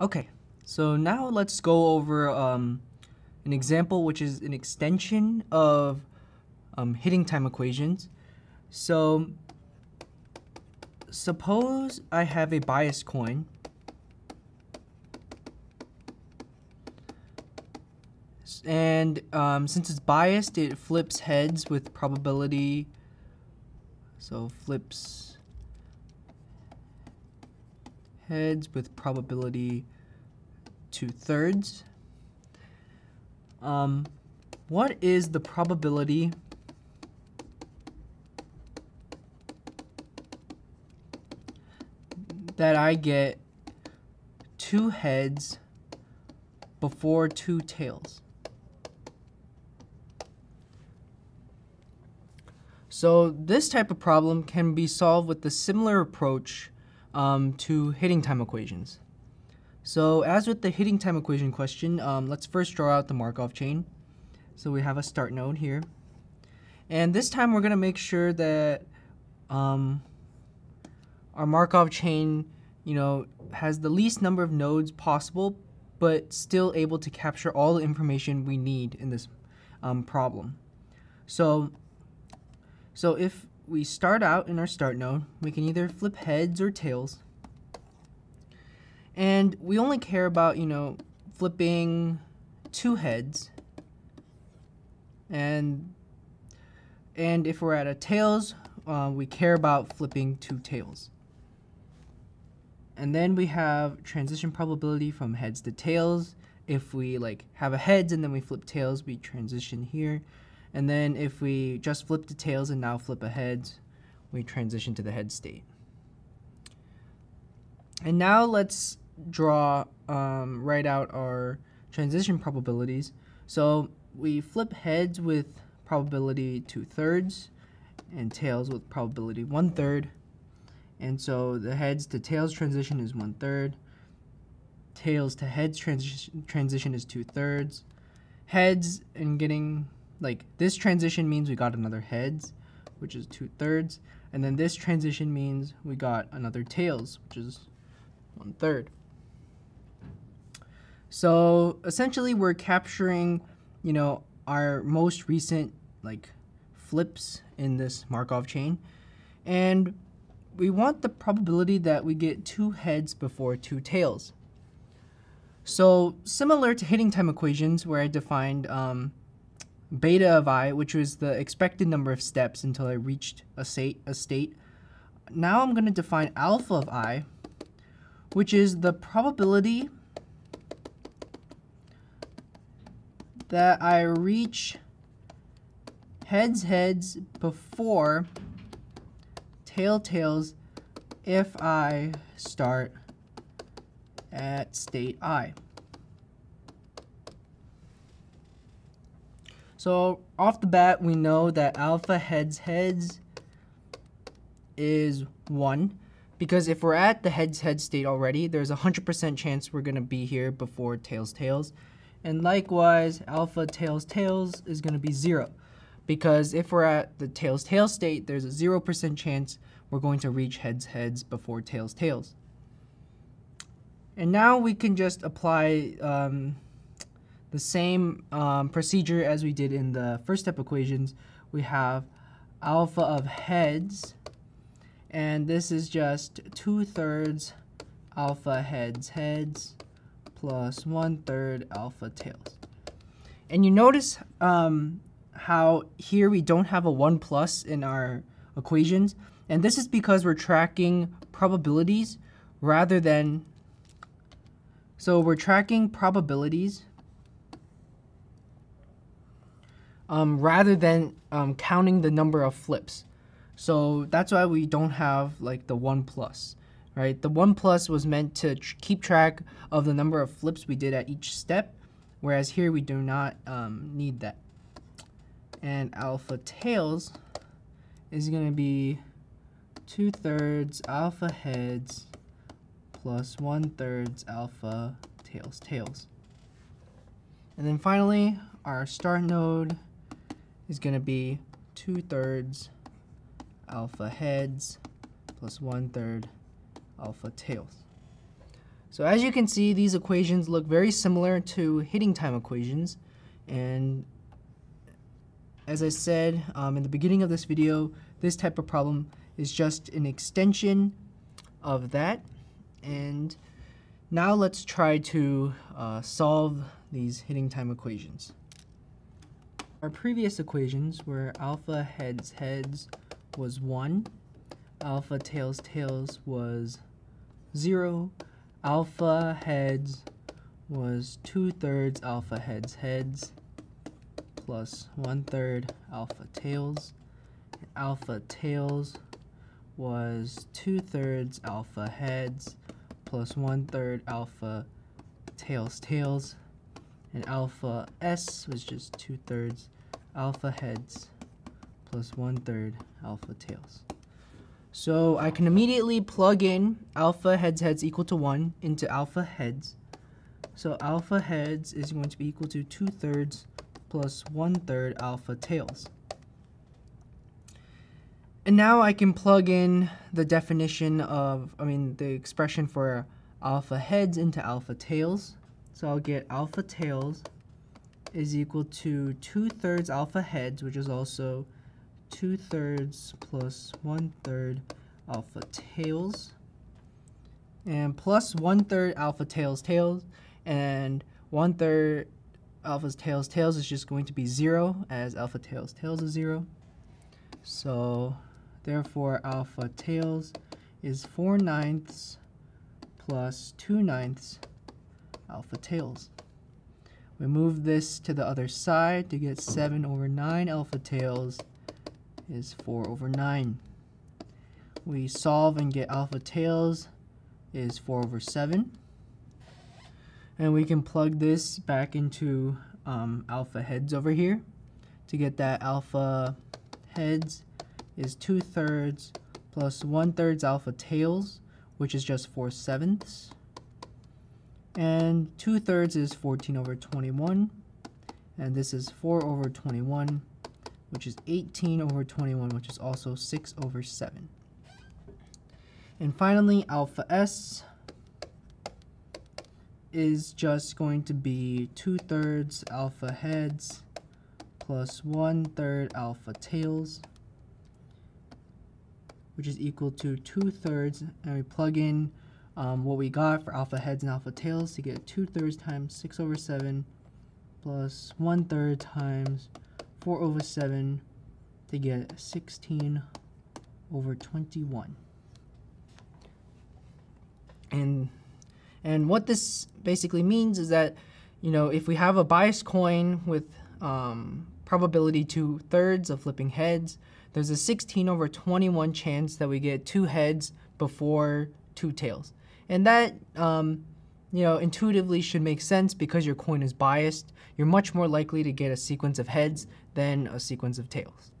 Okay, so now let's go over um, an example which is an extension of um, hitting time equations. So suppose I have a biased coin and um, since it's biased it flips heads with probability so flips heads with probability two thirds um, what is the probability that I get two heads before two tails. So this type of problem can be solved with a similar approach um, to hitting time equations. So as with the hitting time equation question, um, let's first draw out the Markov chain. So we have a start node here. And this time we're going to make sure that um, our Markov chain, you know, has the least number of nodes possible, but still able to capture all the information we need in this um, problem. So, so if we start out in our start node, we can either flip heads or tails. And we only care about, you know, flipping two heads. And and if we're at a tails, uh, we care about flipping two tails. And then we have transition probability from heads to tails. If we like have a heads and then we flip tails, we transition here. And then if we just flip the tails and now flip a we transition to the head state. And now let's draw, um, write out our transition probabilities. So we flip heads with probability two thirds and tails with probability one third. And so the heads to tails transition is one third. Tails to heads transition transition is two thirds. Heads and getting like this transition means we got another heads, which is two thirds. And then this transition means we got another tails, which is one third. So essentially we're capturing, you know, our most recent like flips in this Markov chain. And we want the probability that we get two heads before two tails. So similar to hitting time equations where I defined um, beta of i, which was the expected number of steps until I reached a state, a state. Now I'm going to define alpha of i, which is the probability that I reach heads heads before tail tails if I start at state i. So off the bat, we know that alpha heads heads is 1 because if we're at the heads head state already, there's a 100% chance we're going to be here before tails tails. And likewise, alpha tails tails is going to be 0 because if we're at the tails tails state, there's a 0% chance we're going to reach heads heads before tails tails. And now we can just apply um, the same um, procedure as we did in the first step equations. We have alpha of heads, and this is just 2 thirds alpha heads heads plus 1 third alpha tails. And you notice um, how here we don't have a 1 plus in our equations. And this is because we're tracking probabilities rather than, so we're tracking probabilities um, rather than um, counting the number of flips. So that's why we don't have like the 1 plus, right? The 1 plus was meant to tr keep track of the number of flips we did at each step, whereas here we do not um, need that and alpha tails is going to be 2 thirds alpha heads plus 1 thirds alpha tails tails. And then finally, our start node is going to be 2 thirds alpha heads plus 1 third alpha tails. So as you can see, these equations look very similar to hitting time equations. And as I said um, in the beginning of this video, this type of problem is just an extension of that. And now let's try to uh, solve these hitting time equations. Our previous equations were alpha heads heads was 1, alpha tails tails was 0, alpha heads was 2 thirds alpha heads heads plus 1 third alpha tails. Alpha tails was 2 thirds alpha heads plus 1 third alpha tails tails. And alpha S was just 2 thirds alpha heads plus 1 third alpha tails. So I can immediately plug in alpha heads heads equal to 1 into alpha heads. So alpha heads is going to be equal to 2 thirds plus 1 third alpha tails. And now I can plug in the definition of, I mean, the expression for alpha heads into alpha tails. So I'll get alpha tails is equal to 2 thirds alpha heads, which is also 2 thirds plus 1 third alpha tails. And plus 1 third alpha tails tails and 1 third alpha tails tails is just going to be 0 as alpha tails tails is 0 so therefore alpha tails is 4 ninths plus 2 ninths alpha tails we move this to the other side to get 7 over 9 alpha tails is 4 over 9. We solve and get alpha tails is 4 over 7. And we can plug this back into um, alpha heads over here to get that alpha heads is 2 thirds plus 1 thirds alpha tails, which is just 4 sevenths. And 2 thirds is 14 over 21. And this is 4 over 21 which is 18 over 21, which is also 6 over 7. And finally, alpha s is just going to be 2 thirds alpha heads plus 1 third alpha tails, which is equal to 2 thirds, and we plug in um, what we got for alpha heads and alpha tails to get 2 thirds times 6 over 7 plus 1 third times 4 over 7 to get 16 over 21. And and what this basically means is that, you know, if we have a biased coin with um, probability two thirds of flipping heads, there's a 16 over 21 chance that we get two heads before two tails. And that um, you know, intuitively should make sense because your coin is biased. You're much more likely to get a sequence of heads than a sequence of tails.